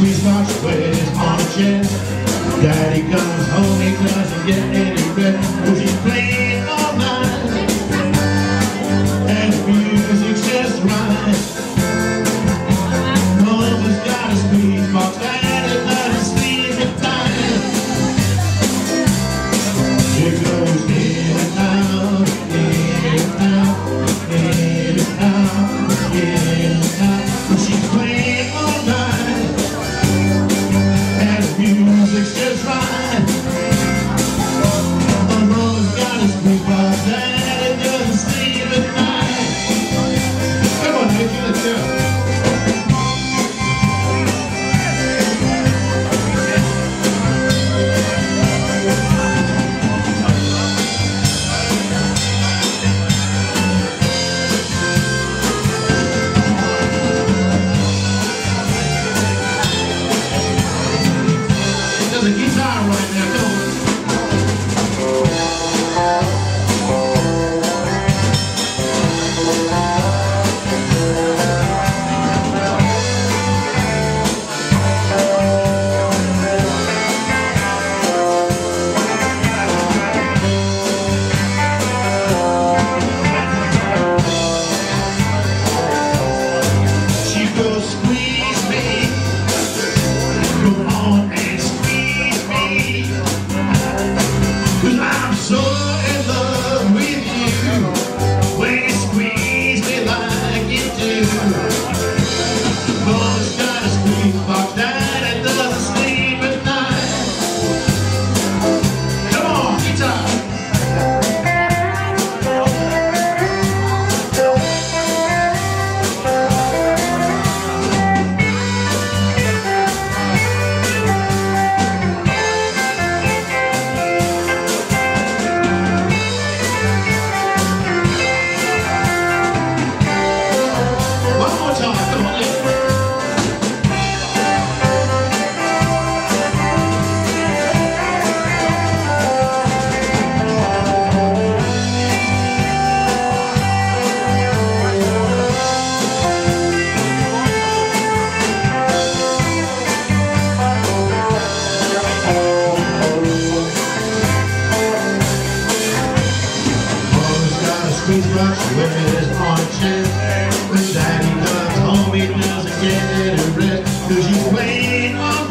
We start sweating on a chair. Daddy comes home, he doesn't get any rest. Cause he's playing So. wearing his haunches. When daddy comes home, he doesn't get it rest, cause you playing on